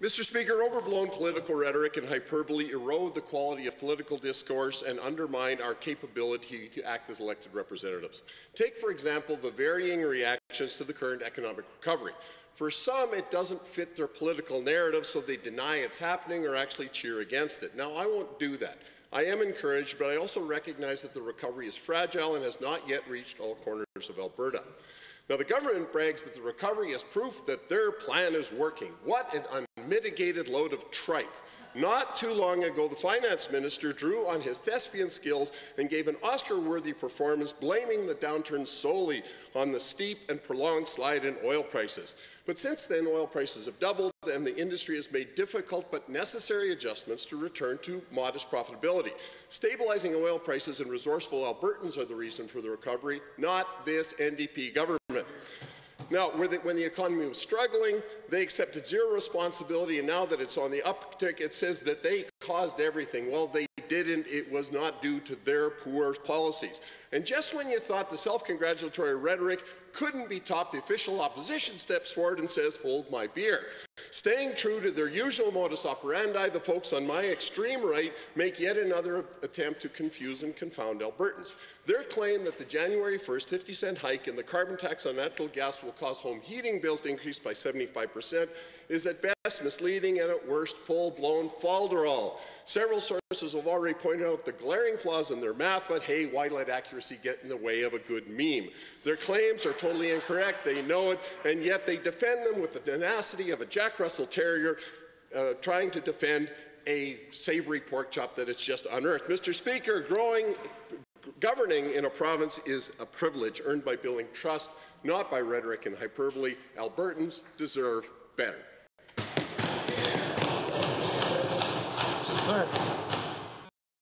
Mr. Speaker, overblown political rhetoric and hyperbole erode the quality of political discourse and undermine our capability to act as elected representatives. Take, for example, the varying reactions to the current economic recovery. For some, it doesn't fit their political narrative, so they deny it's happening or actually cheer against it. Now, I won't do that. I am encouraged, but I also recognize that the recovery is fragile and has not yet reached all corners of Alberta. Now, the government brags that the recovery is proof that their plan is working. What an unmitigated load of tripe. Not too long ago, the finance minister drew on his thespian skills and gave an Oscar-worthy performance blaming the downturn solely on the steep and prolonged slide in oil prices. But since then, oil prices have doubled and the industry has made difficult but necessary adjustments to return to modest profitability. Stabilizing oil prices and resourceful Albertans are the reason for the recovery, not this NDP government. Now, when the economy was struggling, they accepted zero responsibility, and now that it's on the uptick, it says that they caused everything. Well, they didn't. It was not due to their poor policies. And just when you thought the self-congratulatory rhetoric couldn't be topped, the official opposition steps forward and says, hold my beer. Staying true to their usual modus operandi, the folks on my extreme right make yet another attempt to confuse and confound Albertans. Their claim that the January 1st 50 cent hike in the carbon tax on natural gas will cause home heating bills to increase by 75% is at best misleading and at worst full-blown falderall. Several sources have already pointed out the glaring flaws in their math, but hey, why let accuracy get in the way of a good meme? Their claims are totally incorrect, they know it, and yet they defend them with the tenacity of a Jack Russell Terrier uh, trying to defend a savory pork chop that it's just unearthed. Mr. Speaker, growing, governing in a province is a privilege earned by building trust, not by rhetoric and hyperbole. Albertans deserve better.